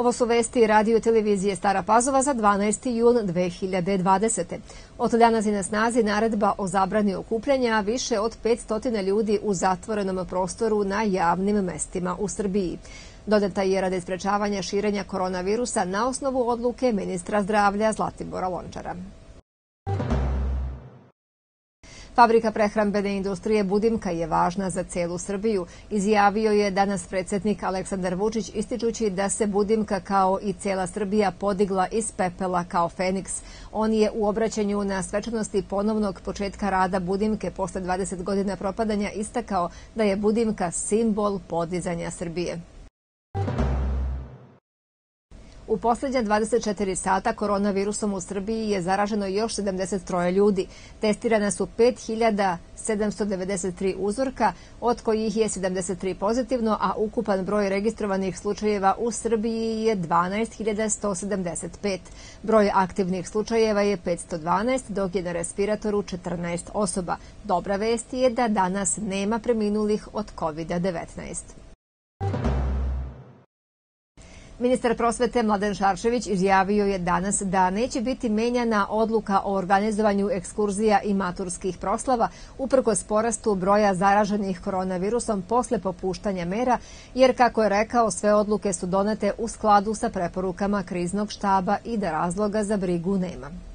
Ovo su vesti radio televizije Stara Pazova za 12. jun 2020. Od danas na snazi naredba o zabrani okupljanja više od 500 ljudi u zatvorenom prostoru na javnim mestima u Srbiji. Dodata je rade sprečavanja širenja koronavirusa na osnovu odluke ministra zdravlja Zlatibora Lončara. Fabrika prehrambene industrije Budimka je važna za celu Srbiju, izjavio je danas predsednik Aleksandar Vučić ističući da se Budimka kao i cela Srbija podigla iz pepela kao Feniks. On je u obraćanju na svečanosti ponovnog početka rada Budimke posle 20 godina propadanja istakao da je Budimka simbol podizanja Srbije. U poslednja 24 sata koronavirusom u Srbiji je zaraženo još 73 ljudi. Testirana su 5793 uzorka, od kojih je 73 pozitivno, a ukupan broj registrovanih slučajeva u Srbiji je 12175. Broj aktivnih slučajeva je 512, dok je na respiratoru 14 osoba. Dobra vest je da danas nema preminulih od COVID-19. Ministar prosvete Mladen Šaršević izjavio je danas da neće biti menjana odluka o organizovanju ekskurzija i maturskih proslava uprkos porastu broja zaraženih koronavirusom posle popuštanja mera, jer kako je rekao sve odluke su donete u skladu sa preporukama kriznog štaba i da razloga za brigu nema.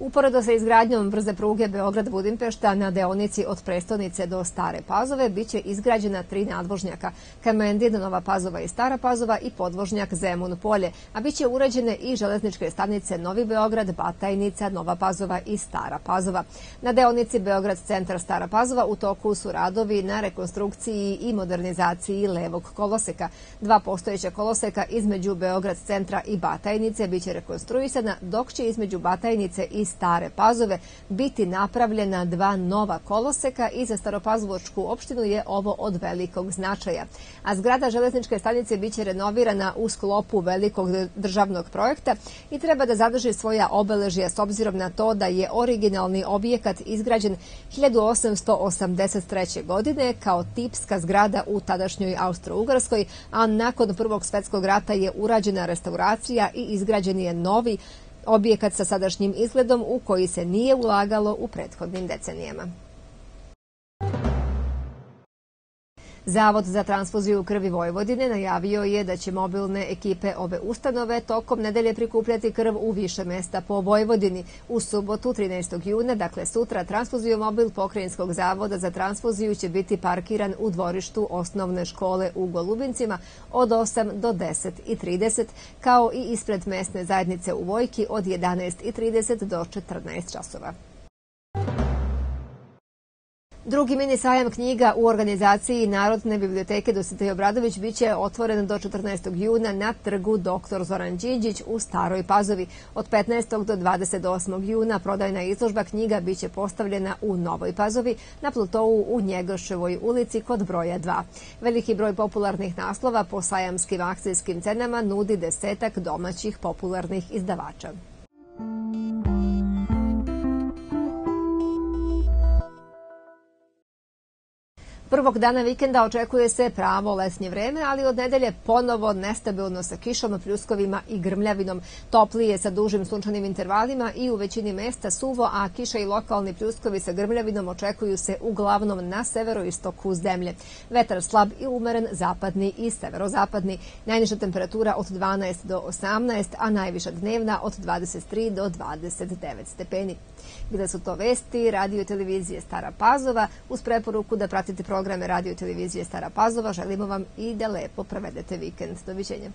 Uporedo sa izgradnjom brze pruge Beograd-Budimpešta na deonici od prestonice do Stare Pazove biće izgrađena tri nadvožnjaka, Kamendin, Nova Pazova i Stara Pazova i podvožnjak Zemun Polje, a biće urađene i železničke stanice Novi Beograd, Batajnica, Nova Pazova i Stara Pazova. Na deonici Beograd centar Stara Pazova u toku su radovi na rekonstrukciji i modernizaciji levog koloseka. Dva postojeća koloseka između Beograd centra i Batajnice biće rekonstruisana, dok će između Batajnice i Stare Pazove biti napravljena dva nova koloseka i za Staropazovačku opštinu je ovo od velikog značaja. A zgrada železničke stanice biće renovirana u sklopu velikog državnog projekta i treba da zadrži svoja obeležija s obzirom na to da je originalni objekat izgrađen 1883. godine kao tipska zgrada u tadašnjoj Austro-Ugarskoj, a nakon Prvog svetskog rata je urađena restauracija i izgrađen je novi objekat sa sadašnjim izgledom u koji se nije ulagalo u prethodnim decenijama. Zavod za transfuziju krvi Vojvodine najavio je da će mobilne ekipe ove ustanove tokom nedelje prikupljati krv u više mesta po Vojvodini. U subotu 13. juna, dakle sutra, transfuziju mobil Pokrajinskog zavoda za transfuziju će biti parkiran u dvorištu osnovne škole u Golubincima od 8 do 10 i 30, kao i ispred mesne zajednice u Vojki od 11 i 30 do 14 časova. Drugi mini sajam knjiga u organizaciji Narodne biblioteke Dositej Obradović biće otvoren do 14. juna na trgu Dr. Zoran Đinđić u Staroj Pazovi. Od 15. do 28. juna prodajna izložba knjiga biće postavljena u Novoj Pazovi na Plutovu u Njegoševoj ulici kod broja 2. Veliki broj popularnih naslova po sajamskim akcijskim cenama nudi desetak domaćih popularnih izdavača. Prvog dana vikenda očekuje se pravo lesnje vreme, ali od nedelje ponovo nestabilno sa kišom, pljuskovima i grmljavinom. Toplije sa dužim sunčanim intervalima i u većini mesta suvo, a kiša i lokalni pljuskovi sa grmljavinom očekuju se uglavnom na severoistoku zemlje. Vetar slab i umeren zapadni i severozapadni. Najniža temperatura od 12 do 18, a najviša dnevna od 23 do 29 stepeni. Bile su to vesti radio televizije Stara Pazova uz preporuku da pratite programe radio televizije Stara Pazova. Želimo vam i da lepo provedete vikend. Doviđenja.